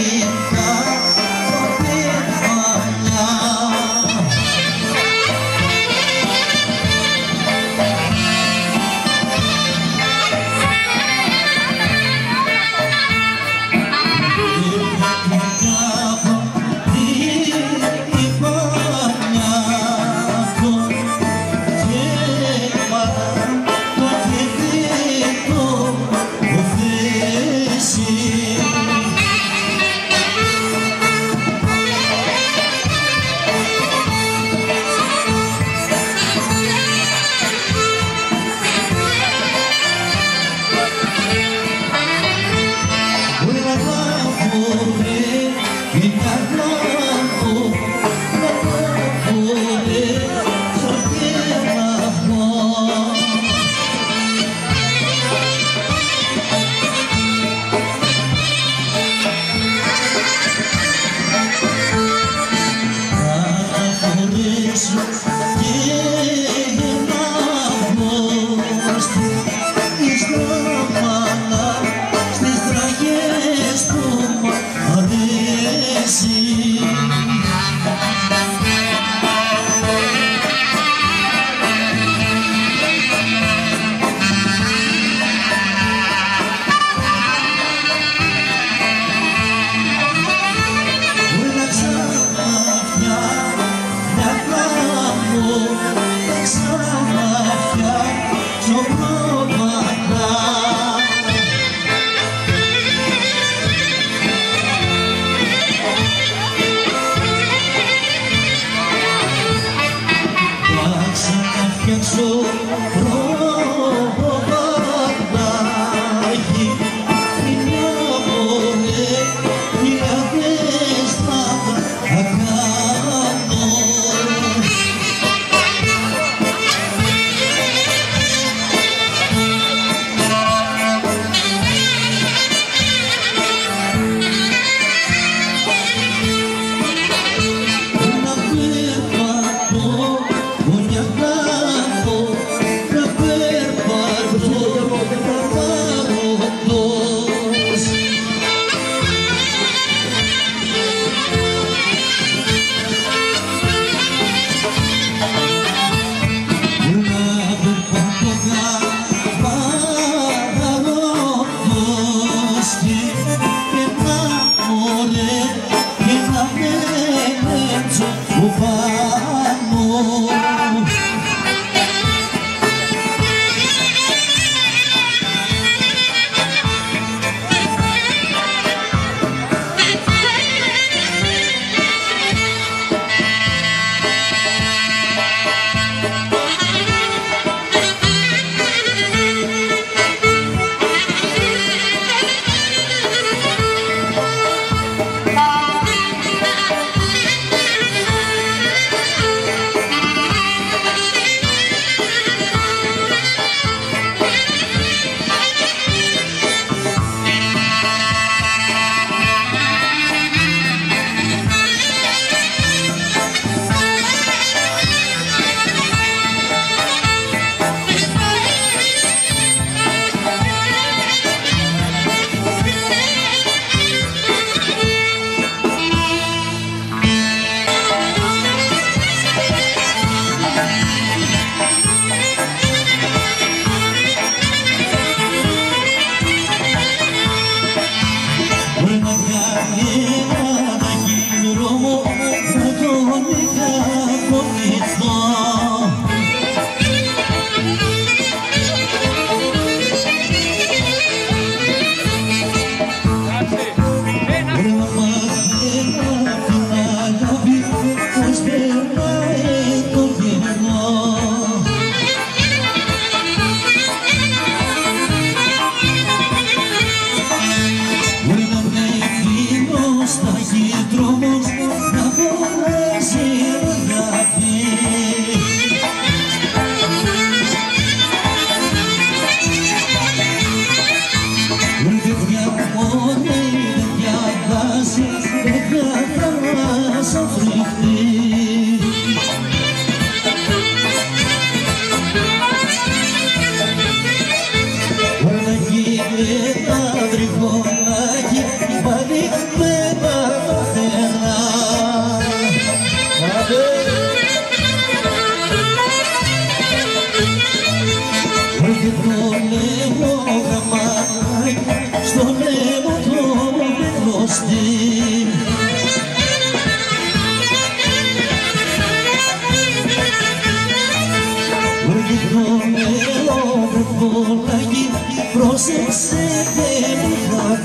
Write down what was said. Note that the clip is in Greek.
in Βρήκε το νερό, βρήκε το νερό, βρήκε το νερό, βρήκε το νερό, βρήκε το νερό, πρόσεξε δεν είχα